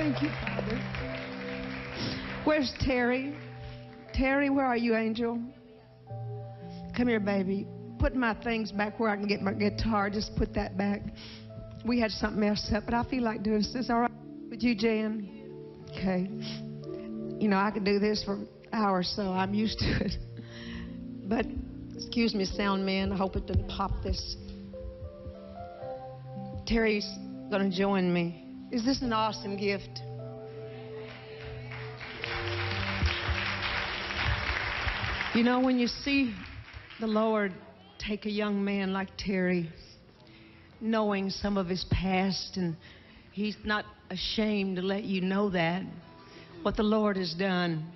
Thank you, Father. Where's Terry? Terry, where are you, Angel? Come here, baby. Put my things back where I can get my guitar. Just put that back. We had something else up, but I feel like doing this. Is all right with you, Jan? Okay. You know, I could do this for hours, so I'm used to it. But excuse me, sound man. I hope it didn't pop this. Terry's going to join me. Is this an awesome gift? You know, when you see the Lord take a young man like Terry, knowing some of his past, and he's not ashamed to let you know that, what the Lord has done.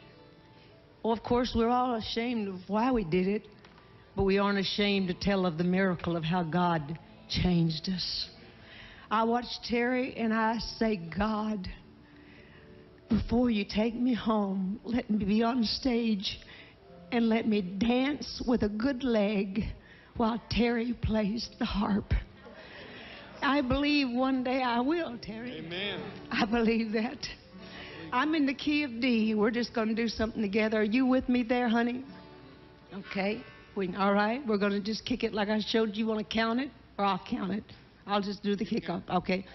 Well, of course, we're all ashamed of why we did it, but we aren't ashamed to tell of the miracle of how God changed us. I watch Terry and I say, God, before you take me home, let me be on stage and let me dance with a good leg while Terry plays the harp. I believe one day I will, Terry. Amen. I believe that. I'm in the key of D. We're just going to do something together. Are you with me there, honey? Okay. We, all right. We're going to just kick it like I showed you. You want to count it? Or I'll count it. I'll just do the kickoff. Okay.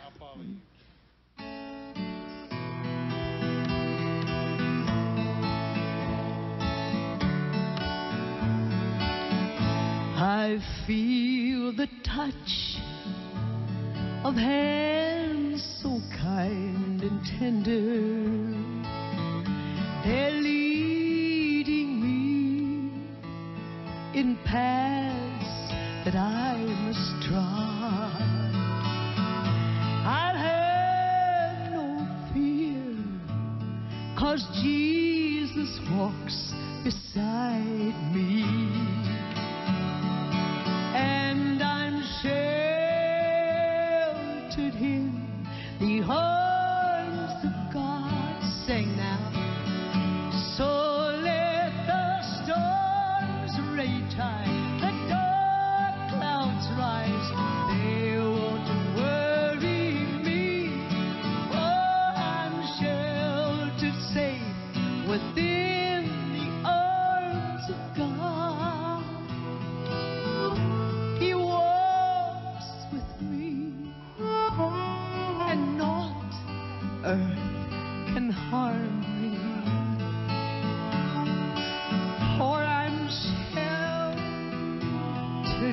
I feel the touch of hands so kind and tender. Cause Jesus walks beside me. And I'm sheltered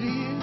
sheltered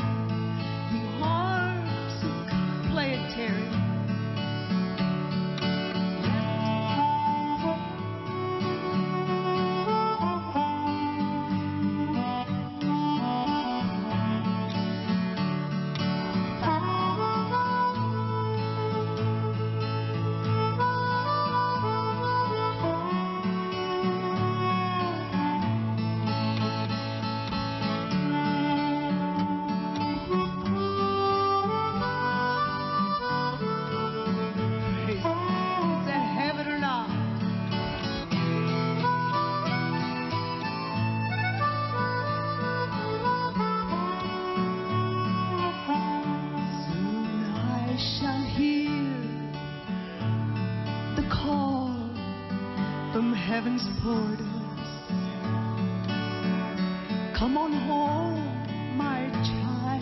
heaven's borders. Come on home, my child.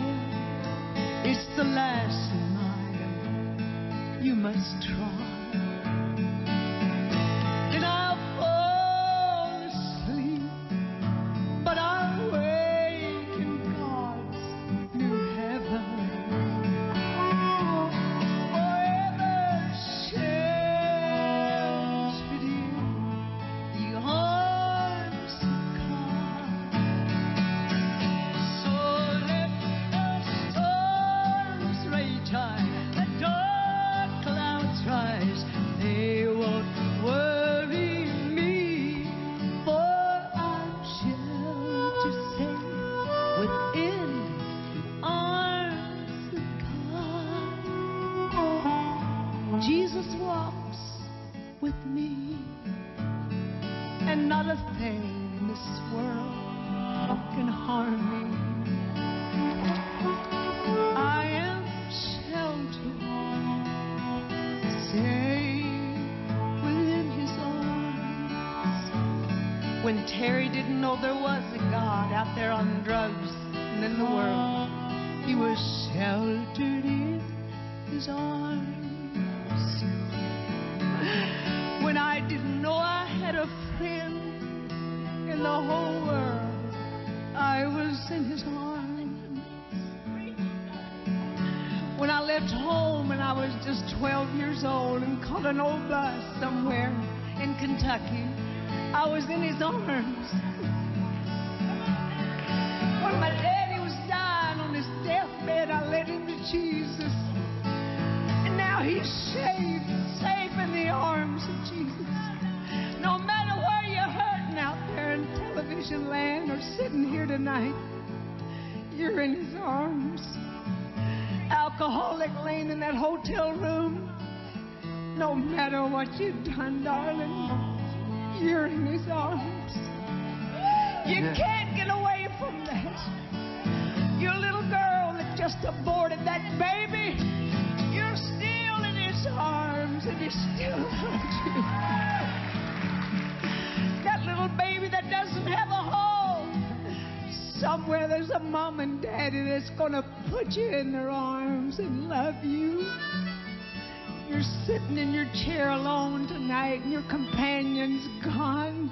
It's the last mile you must try. this world can harm me. I am sheltered, safe within His arms. When Terry didn't know there was a God out there on drugs and in the world, he was sheltered in His arms. Years and caught an old bus somewhere in Kentucky, I was in his arms. When my daddy was dying on his deathbed, I led him to Jesus. And now he's safe, safe in the arms of Jesus. No matter where you're hurting out there in television land or sitting here tonight, you're in his arms. Alcoholic laying in that hotel room, no matter what you've done, darling, you're in his arms. You Yeah. can't get away from that. Your little girl that just aborted that baby, you're still in his arms and he still loves you. That little baby that doesn't have a home, somewhere there's a mom and daddy that's going to put you in their arms and love you. You're sitting in your chair alone tonight and your companion's gone.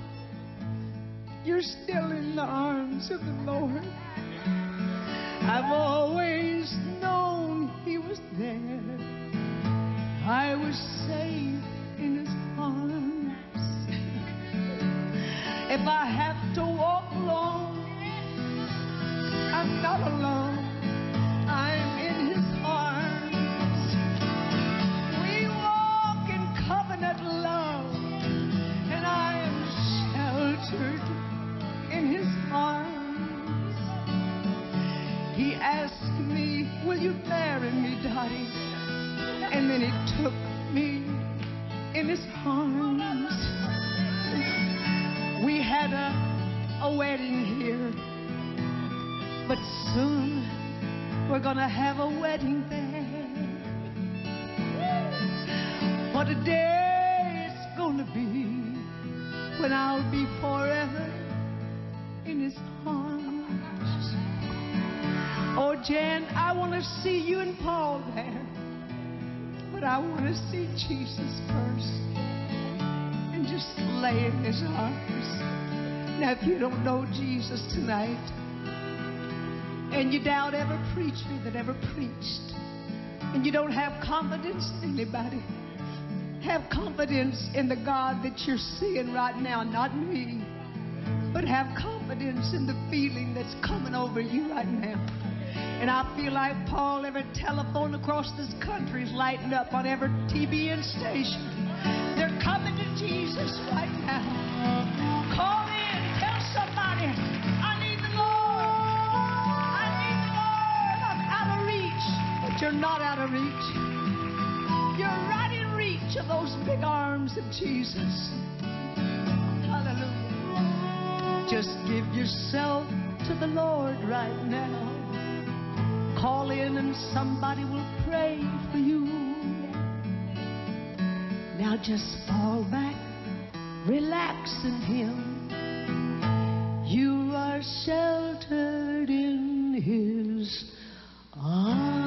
You're still in the arms of the Lord. I've always known He was there. I was safe in His arms. if I arms. We had a, a wedding here, but soon we're gonna have a wedding there. What a day it's gonna be when I'll be forever in his arms. Oh, Jan, I want to see you and Paul there, but I want to see Jesus first and just lay in his arms. Now, if you don't know Jesus tonight, and you doubt every preacher that ever preached, and you don't have confidence in anybody, have confidence in the God that you're seeing right now, not me, but have confidence in the feeling that's coming over you right now. And I feel like Paul, every telephone across this country is lighting up on every TBN station. They're coming to Jesus right now. Call in, tell somebody, I need the Lord. I need the Lord. I'm out of reach. But you're not out of reach. You're right in reach of those big arms of Jesus. Hallelujah. Just give yourself to the Lord right now. Call in and somebody will pray for you. Now just fall back, relax in Him. You are sheltered in His arms.